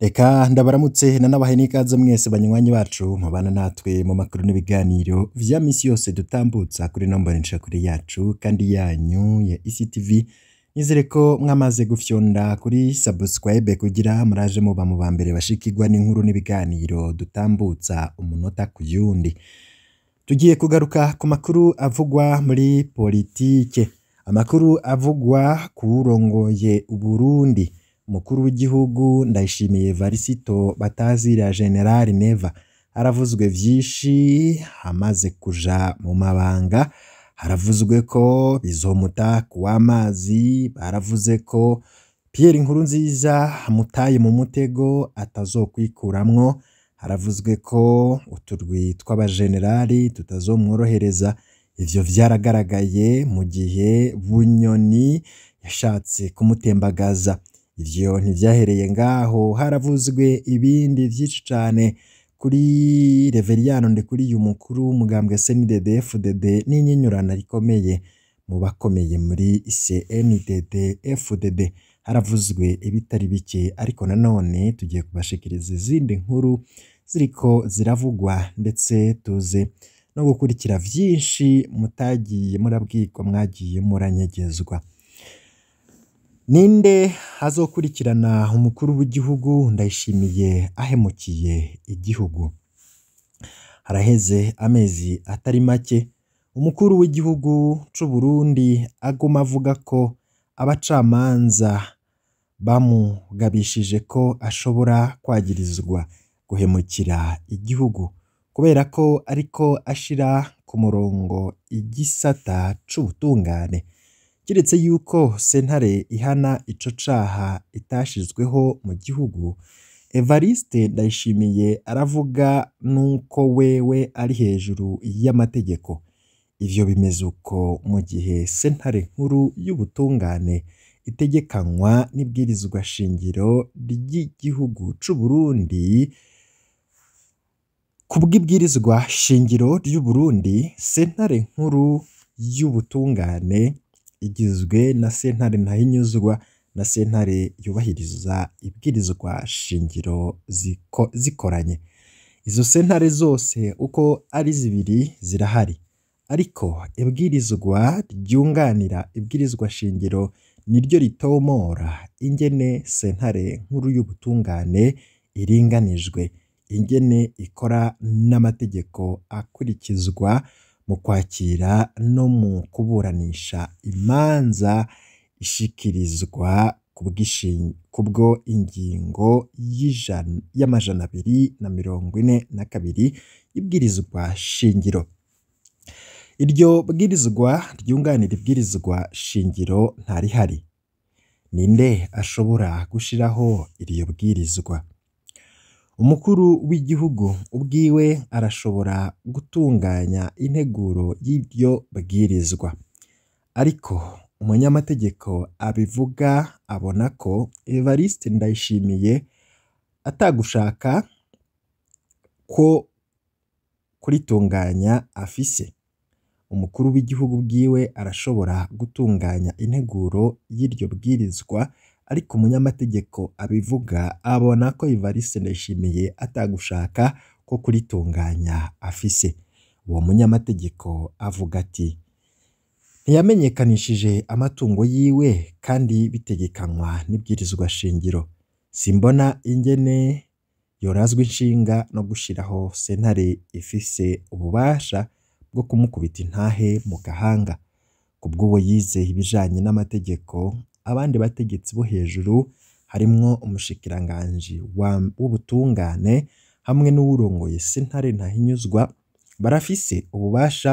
Reka ndabaramutse nanabahe n'ikaze mwese banywanyi bacu mubana natwe mu makuru n'ibiganiro vya misi yose dutambutsa kuri nombora nshakure yacu kandi yanyu ya ECTV nizere ko mwamaze gufyonda kuri subscribe kugira muraje muba mu ba mbere bashikirwa n'inkuru n'ibiganiro dutambutsa umunota ku yundi tugiye kugaruka ku makuru avugwa muri politike amakuru avugwa ku urongoye Burundi Umukuru w'igihugu Ndayishimiye Evariste Batazira General Neva haravuzwe byinshi hamaze kuja mu mabanga haravuzwe ko bizomuta kuw'amazi baravuze ko Pierre nziza amutaye mu mutego atazokwikuramwo haravuzwe ko uturwi tw'abajenerali tutazomworohereza ivyo vyaragaragaye mu gihe Bunyoni yashatse kumutembagaza Iryo ntibyahereye ngaho haravuzwe ibindi byinshi cyane kuri Reveriyano Ndikuriye umukuru w'umugambwe CNDD-FDD n'inyinyurana rikomeye mu bakomeye muri CNDD-FDD haravuzwe ibitari bike ariko nanone tugiye kubashikiriza izindi nkuru ziriko ziravugwa ndetse tuze no gukurikira byinshi mutagiye murabwirwa mwagiye muranyegezwa ninde azokurikirana umukuru w'igihugu ndayishimiye ahemukiye igihugu, haraheze amezi atari make umukuru w'igihugu cy'u Burundi aguma avuga ko abacamanza bamugabishije ko ashobora kwagirizwa guhemukira igihugu kubera ko ariko ashyira ku murongo igisata cy'ubutungane. keretse yuko sentare ihana ico caha itashizweho mu gihugu evariste ndayishimiye aravuga n'uko wewe ari hejuru y'amategeko ivyo bimeze uko mu gihe sentare nkuru y'ubutungane itegekanywa n'ibwirizwa shingiro ry'igihugu c'uburundi ku bw'ibwirizwa shingiro Burundi, sentare nkuru y'ubutungane igizwe na sentare ntahinyuzwa na sentare yubahiriza ibwirizwa shingiro zikoranye, izo sentare zose uko ari zibiri zirahari ariko ibwirizwa ryunganira ibwirizwa shingiro niryo ritomora ingene sentare nkuru y'ubutungane iringanijwe, ingene ikora n'amategeko akurikizwa. mu kwakira no mu kuburanisha imanza ishikirizwa kubwo ingingo y'amajana abiri na mirongo ine na kabiri y'ibwirizwa shingiro. Iryo bwirizwa ryunganira ibwirizwa shingiro ntarihari. Ni nde ashobora gushyiraho iryo bwirizwa? Umukuru w'igihugu ubwiwe arashobora gutunganya integuro y'iryo bwirizwa, ariko umunyamategeko abivuga abona ko Evariste Ndayishimiye atagushaka ko kuritunganya afise, umukuru w'igihugu ubwiwe arashobora gutunganya integuro y'iryo bwirizwa. ariko umunyamategeko abivuga abona ko Evariste Ndayishimiye atagushaka ko kuritunganya afise. Uwo munyamategeko avuga ati ntiyamenyekanishije amatungo yiwe kandi bitegekanywa n'ibwirizwa shingiro simbona ingene yorazwa inshinga no gushyiraho sentare ifise ububasha bwo kumukubita intahe mu gahanga ku bw'uwo yize ibijyanye n'amategeko abandi bategetsi bo hejuru harimwo umushikiranganji w'ubutungane hamwe n'uwurongoye sentare ntahinyuzwa barafise ububasha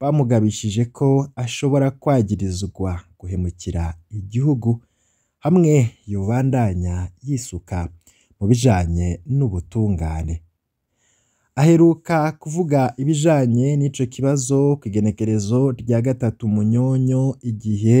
bamugabishije ko ashobora kwagirizwa guhemukira igihugu hamwe yobandanya yisuka mu bijanye n'ubutungane. Aheruka kuvuga ibijanye n'ico kibazo kw'igenekerezo rya gatatu Munyonyo igihe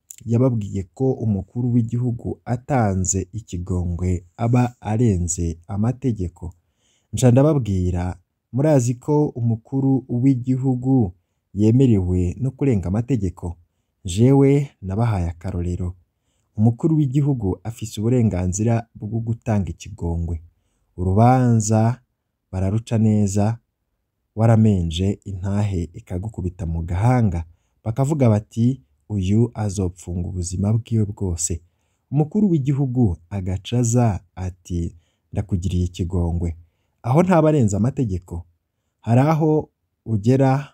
yababwiye ko umukuru w'igihugu atanze ikigongwe aba arenze amategeko nca ndababwira murazi ko umukuru w'igihugu yemerewe no kurenga amategeko jewe nabahaye akarorero umukuru w'igihugu afise uburenganzira bwo gutanga ikigongwe urubanza bararuca neza waramenje intahe ikagukubita mu gahanga bakavuga bati uyu azopfunga ubuzima bwiwe bwose umukuru w'igihugu agacaza ati ndakugiriye ikigongwe aho ntaba arenze amategeko hari aho ugera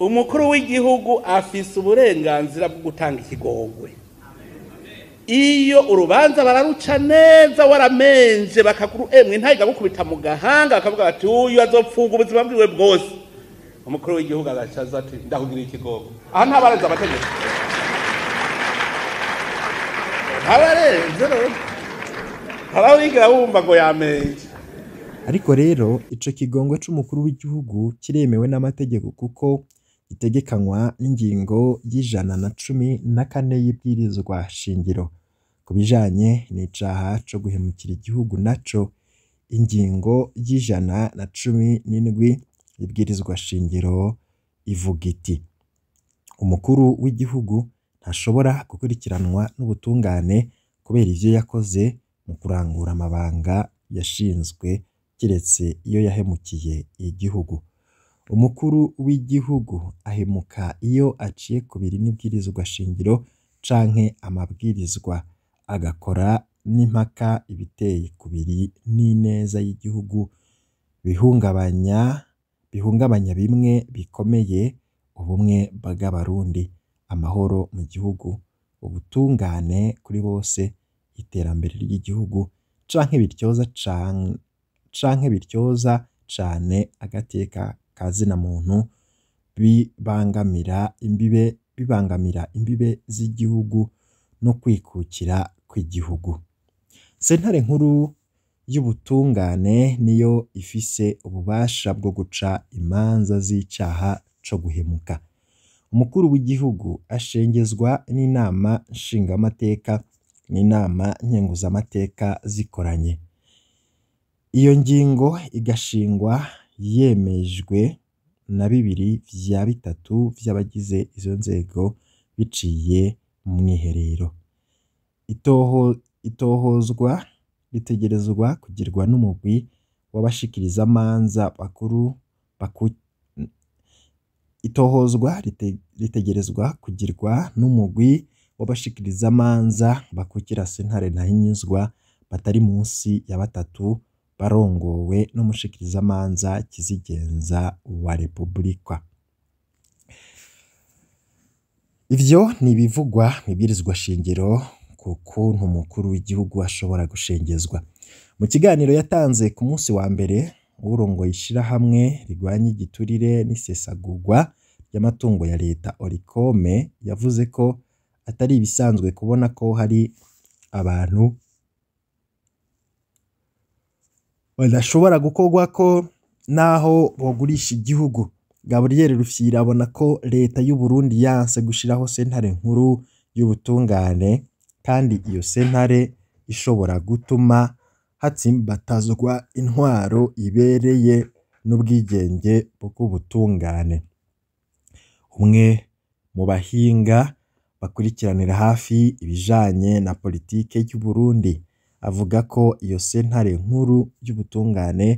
umukuru w'igihugu afise uburenganzira bwo gutanga ikigogwe iyo urubanza bararuca neza waramenje bakaguru emwe eh, ntayiga gukubita mu gahanga bakavuga bati uyu azopfunga ubuzima bwiwe bwose umukuru w'igihugu agacaza ati ndahugira ikigongwe aha nta amategeko abarenze abawiga bumva ariko rero icyo kigongo cy’umukuru w'igihugu kiremewe n'amategeko kuko gitegekanywa n'ingingo y'ijana na cumi na kane y'ibwirizwa shingiro ku bijanye n'icaha cyo guhemukira igihugu naco ingingo y'ijana na cumi n'indwi y'ibwirizwa shingiro ivuga iti umukuru w'igihugu ntashobora gukurikiranwa n'ubutungane kubera ibyo yakoze mu kurangura amabanga yashinzwe keretse iyo yahemukiye igihugu. Umukuru w'igihugu ahemuka iyo aciye kubiri biri n'ibwirizwa shingiro canke amabwirizwa, agakora n'impaka ibiteye kubiri n'ineza y'igihugu bihungabanya bimwe bikomeye ubumwe bw'abarundi. amahoro mu gihugu, ubutungane kuri bose, iterambere ry'igihugu canke biryoza cane canke biryoza cane agateka ka zina muntu, bibangamira imbibe bibangamira imbibe z'igihugu no kwikukira kw'igihugu. Sentare nkuru y'ubutungane niyo ifise ububasha bwo guca imanza z'icaha co guhemuka. umukuru w'igihugu ashengezwa n'inama nshingamateka n'inama nkenguzamateka zikoranye. Iyo ngingo igashingwa yemejwe na bibiri bya bitatu by'abagize izo nzego biciye mu mwiherero. Itohozwa ritegerezwa kugirwa n'umugwi w'abashikirizamanza bakuru baku. Itohozwa ritegerezwa kugirwa n'umugwi w'abashikirizamanza bakukira sentare ntahinyuzwa batari munsi ya batatu barongowe n'umushikirizamanza Kizigenza wa Repubulika. Ivyo ni ibivugwa mw'ibwirizwa shingiro ku kuntu umukuru w'igihugu ashobora gushengezwa. Mu kiganiro yatanze ku munsi wa mbere urongoye ishyirahamwe rigwanya igiturire n'isesagurwa ry'amatungo ya leta Orikome yavuze ko atari ibisanzwe kubona ko hari abantu badashobora gukorwa ko naho bogurisha igihugu Gabriel Rufyiri abona ko leta y'u Burundi yanse gushyiraho sentare nkuru y'ubutungane kandi iyo sentare ishobora gutuma hatsimbatazwa intwaro ibereye n'ubwigenge bw'ubutungane. Umwe mu bahinga bakurikiranira hafi ibijyanye na politiki y'u Burundi, avuga ko iyo sentare nkuru y'ubutungane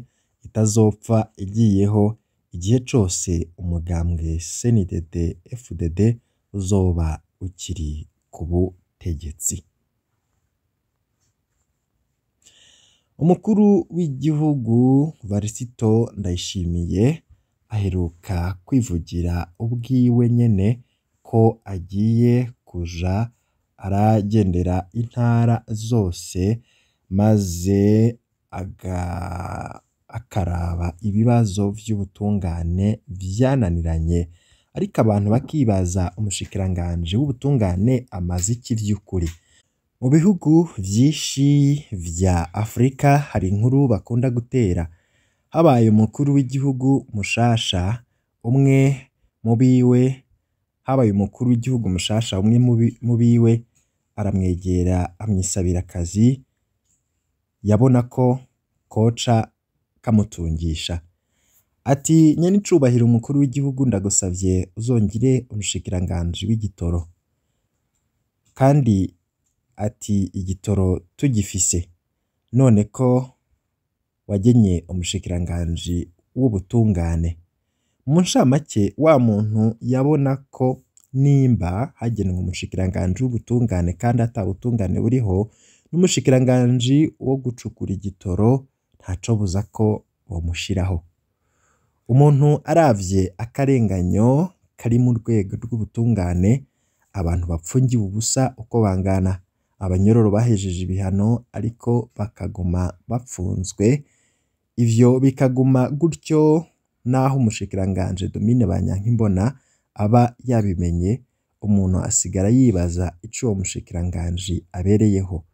itazopfa igiyeho igihe cyose umugambwe CNDD-FDD uzoba ukiri ku butegetsi. Umukuru w'igihugu Varisito Ndayishimiye aheruka kwivugira ubwiwe nyine ko agiye kuja aragendera intara zose maze akaraba ibibazo by’ubutungane vyananiranye, ariko abantu bakibaza umushikiranganji w'ubutungane amaze iki vy'ukuri? Mu bihugu byinshi bya Afurika hari inkuru bakunda gutera, habaye umukuru w'igihugu mushasha umwe mu biwe, habaye umukuru w'igihugu mushasha umwe mu biwe aramwegera amwisabira akazi, yabona ko koca kamutungisha, ati "nyen'icyubahiro umukuru w'igihugu ndagusabye uzongere umushikiranganji w'igitoro" kandi. ati igitoro tugifise none ko wagenye umushikiranganji w'ubutungane mu ncamake wa muntu yabona ko nimba hagenwe umushikiranganji w'ubutungane kandi atawutungane buriho n'umushikiranganji wo gucukura igitoro ntacobuza ko bomushiraho umuntu aravye akarenganyo kari mu rwego rw'ubutungane abantu bapfungiwe ubusa uko bangana abanyororo bahejeje ibihano ariko bakaguma bapfunzwe ivyo bikaguma gutyo naho umushikiranganje Domine Banyankimbona aba yabimenye umuntu asigara yibaza icyo uwo mushikiranganje abereyeho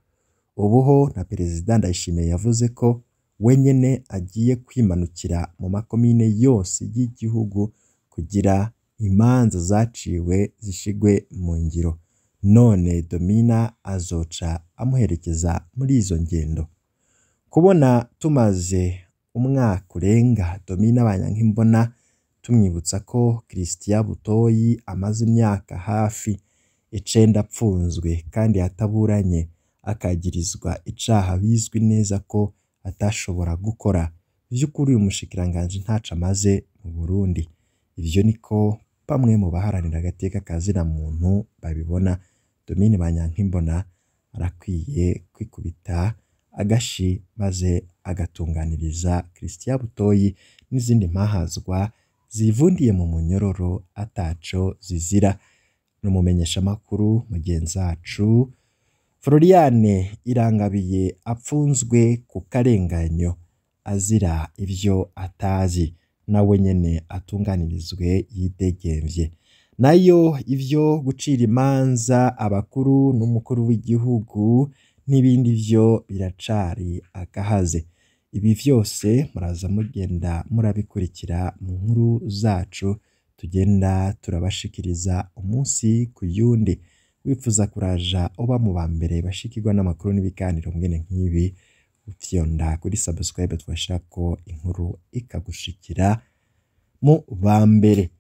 ubuho na perezida Ndayishimiye yavuze ko wenyine agiye kwimanukira mu makomine yose y'igihugu kugira imanza zaciwe zishigwe mu ngiro none Domina azoca amuherekeza muri izo ngendo kubona tumaze umwaka urenga Domina abanye nk'imbona tumwibutsa ko Christian Butoyi amaze imyaka hafi icenda apfunzwe kandi ataburanye akagirizwa icaha bizwi neza ko atashobora gukora by'ukuri uyu mushikiranganji ntaca amaze mu Burundi Ibyo niko bamwe mu baharanira agateka ka zina muntu babibona Domini Banyankimbona arakwiye kwikubita agashi maze agatunganiriza Christian Butoyi n'izindi mpahazwa zivundiye mu munyororo ataco zizira n'umumenyeshamakuru mugenzi wacu Floriane Irangabiye apfunzwe ku karenganyo azira ibyo atazi nawe nyene atunganirizwe yidegembye nayo ibyo gucira imanza abakuru n'umukuru w'igihugu n'ibindi byo biracari agahaze, ibi byose muraza mugenda murabikurikira mu nkuru zacu tugenda turabashikiriza umunsi ku y'undi, wifuza kuraja uba mu ba mbere bashikirwa n'amakuru n'ibiganiro mwene nk'ibi, uvyonda kuri subscribe twashirako inkuru ikagushikira mu ba mbere.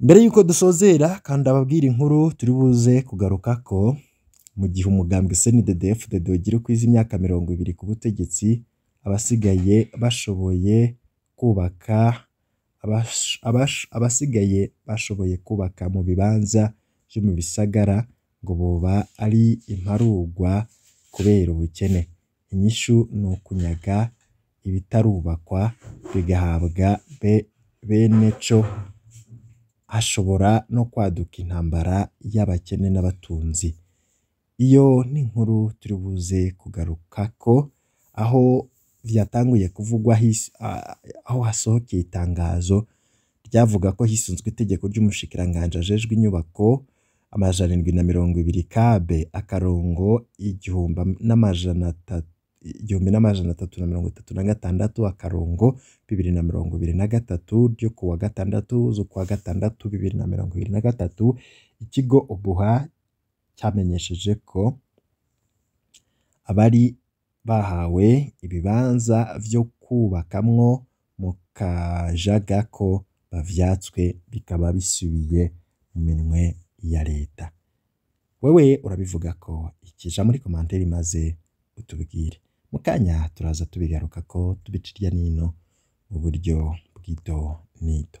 mbere y'uko dusozera kandi ababwira inkuru turi buze kugaruka ko mu gihe umugambwe senidedefudede ugira ukwiza imyaka mirongo ibiri ku butegetsi abasigaye bashoboye kubaka abasigaye bashoboye kubaka mu bibanza byo mu bisagara ngo buba ari imparugwa kubera ubukene inyishu ni ukunyaga ibitarubakwa bigahabwa bene cyo hashobora no kwaduka intambara y'abakene n'abatunzi, iyo ni inkuru turi buze kugaruka ko aho byatanguye kuvugwa aho hasohokeye itangazo ryavuga ko hisunzwe itegeko ry'umushikiranganji ajejwe inyubako amajana arindwi na mirongo ibiri kabe akarongo igihumbi n'amajana atatu. igihumbi n'amajana atatu na mirongo itatu na gatandatu akarongo bibiri na mirongo ibiri na gatatu ryo ku wa gatandatu z'ukwa gatandatu bibiri na mirongo ibiri na gatatu ikigo ubuha cyamenyesheje ko abari bahawe ibibanza byo kubakamwo mu kajaga ko babyatswe bikaba bisubiye mu minwe ya leta wewe urabivuga ko ikija muri komantere maze utubwire mu kanya turaza tubigaruka ko tubicirya n'ino mu buryo bw'ito n'ito.